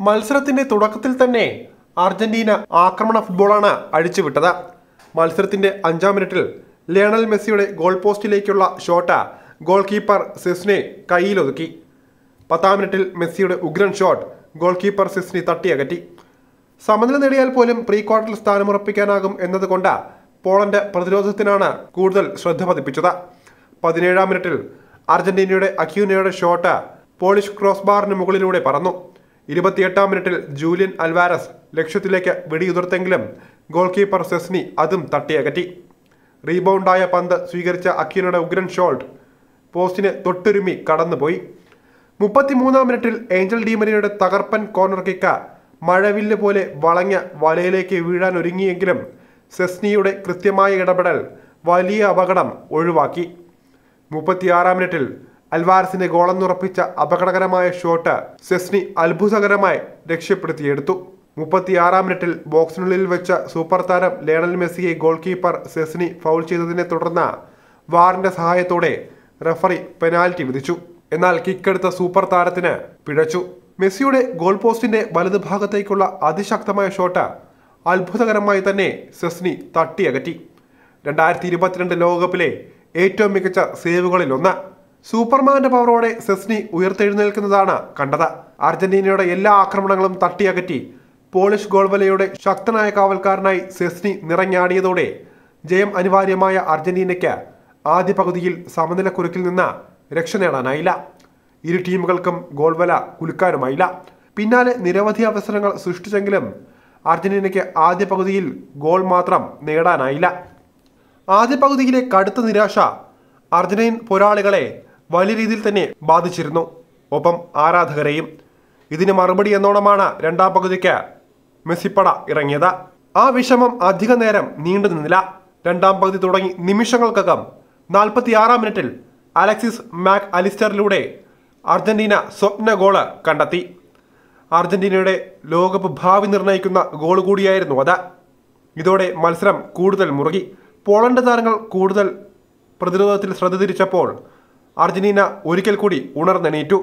മത്സരത്തിന്റെ തുടക്കത്തിൽ തന്നെ അർജന്റീന ആക്രമണ ഫുട്ബോളാണ് അഴിച്ചുവിട്ടത്. മത്സരത്തിന്റെ അഞ്ചാം മിനിറ്റിൽ ലയണൽ മെസ്സിയുടെ ഗോൾ പോസ്റ്റിലേക്കുള്ള ഷോട്ട് ഗോൾ കീപ്പർ സെസ്നെ കയ്യിലൊതുക്കി. പത്താം മിനിറ്റിൽ മെസ്സിയുടെ ഉഗ്രൻ ഷോട്ട് ഗോൾ കീപ്പർ സെസ്നി തട്ടിയകറ്റി. സമനില നേടിയാൽ പോലും പ്രീ ക്വാർട്ടറിൽ സ്ഥാനമുറപ്പിക്കാനാകും എന്നതുകൊണ്ട് പോളണ്ട് പ്രതിരോധത്തിനാണ് കൂടുതൽ ശ്രദ്ധ പതിപ്പിച്ചത്. പതിനേഴാം മിനിറ്റിൽ അർജന്റീനയുടെ അക്യൂനയുടെ ഷോട്ട് പോളിഷ് ക്രോസ് ബാറിന് മുകളിലൂടെ പറന്നു. ഇരുപത്തിയെട്ടാം മിനിറ്റിൽ ജൂലിയൻ അൽവാരസ് ലക്ഷ്യത്തിലേക്ക് വെടിയുതിർത്തെങ്കിലും ഗോൾ കീപ്പർ സെസ്നി അതും തട്ടിയകറ്റി റീബൗണ്ടായ പന്ത് സ്വീകരിച്ച അക്കിനയുടെ ഉഗ്രൻ ഷോൾട്ട് പോസ്റ്റിനെ തൊട്ടുരുമി കടന്നുപോയി. മുപ്പത്തിമൂന്നാം മിനിറ്റിൽ ഏഞ്ചൽ ഡീമരിയുടെ തകർപ്പൻ കോർണർ കിക്ക മഴവില്ല് പോലെ വളഞ്ഞ വലയിലേക്ക് വീഴാൻ ഒരുങ്ങിയെങ്കിലും സെസ്നിയുടെ കൃത്യമായ ഇടപെടൽ വലിയ അപകടം ഒഴിവാക്കി. മുപ്പത്തിയാറാം മിനിറ്റിൽ അൽവാരസിന്റെ ഗോളെന്നുറപ്പിച്ച അപകടകരമായ ഷോട്ട് സെസ്നി അത്ഭുതകരമായി രക്ഷപ്പെടുത്തിയെടുത്തു. മുപ്പത്തിയാറാം മിനിറ്റിൽ ബോക്സിനുള്ളിൽ വെച്ച സൂപ്പർ താരം ലേണൽ മെസ്സിയെ ഗോൾ കീപ്പർ സെസ്നി ഫൗൾ ചെയ്തതിനെ തുടർന്ന് വാറിന്റെ സഹായത്തോടെ റഫറി പെനാൽറ്റി വിധിച്ചു. എന്നാൽ കിക്കെടുത്ത സൂപ്പർ താരത്തിന് പിഴച്ചു. മെസ്സിയുടെ ഗോൾ പോസ്റ്റിന്റെ വലതുഭാഗത്തേക്കുള്ള അതിശക്തമായ ഷോട്ട് അത്ഭുതകരമായി തന്നെ സെസ്നി തട്ടിയകറ്റി. രണ്ടായിരത്തി ഇരുപത്തിരണ്ട് ലോകകപ്പിലെ ഏറ്റവും മികച്ച സേവുകളിൽ ഒന്ന്. സൂപ്പർമാന്റെ പവറോടെ സെസ്നി ഉയർത്തെഴുന്നേൽക്കുന്നതാണ് കണ്ടത്. അർജന്റീനയുടെ എല്ലാ ആക്രമണങ്ങളും തട്ടിയകറ്റി. പോളിഷ് ഗോൾവലയുടെ ശക്തനായ കാവൽക്കാരനായി സെസ്നി നിറഞ്ഞാടിയതോടെ ജയം അനിവാര്യമായ അർജന്റീനയ്ക്ക് ആദ്യ പകുതിയിൽ സമനില കുരുക്കിൽ നിന്ന് രക്ഷ നേടാനായില്ല. ഇരു ടീമുകൾക്കും ഗോൾവല കുലുക്കാനുമായില്ല. പിന്നാലെ നിരവധി അവസരങ്ങൾ സൃഷ്ടിച്ചെങ്കിലും അർജന്റീനയ്ക്ക് ആദ്യ പകുതിയിൽ ഗോൾ മാത്രം നേടാനായില്ല. ആദ്യ പകുതിയിലെ കടുത്ത നിരാശ അർജന്റീൻ പോരാളികളെ വലിയ രീതിയിൽ തന്നെ ബാധിച്ചിരുന്നു. ഒപ്പം ആരാധകരെയും. ഇതിന് മറുപടി എന്നോണമാണ് രണ്ടാം പകുതിക്ക് മെസ്സിപ്പട ഇറങ്ങിയത്. ആ വിഷമം അധിക നേരം നീണ്ടു നിന്നില്ല. രണ്ടാം പകുതി തുടങ്ങി നിമിഷങ്ങൾക്കകം നാൽപ്പത്തിയാറാം മിനിറ്റിൽ അലക്സിസ് മാക് അലിസ്റ്ററിലൂടെ അർജന്റീന സ്വപ്ന ഗോൾ കണ്ടെത്തി. അർജന്റീനയുടെ ലോകകപ്പ് ഭാവി നിർണയിക്കുന്ന ഗോൾ കൂടിയായിരുന്നു അത്. ഇതോടെ മത്സരം കൂടുതൽ മുറുകി. പോളണ്ട് താരങ്ങൾ കൂടുതൽ പ്രതിരോധത്തിൽ ശ്രദ്ധ തിരിച്ചപ്പോൾ അർജന്റീന ഒരിക്കൽ കൂടി ഉണർന്നെണീറ്റു.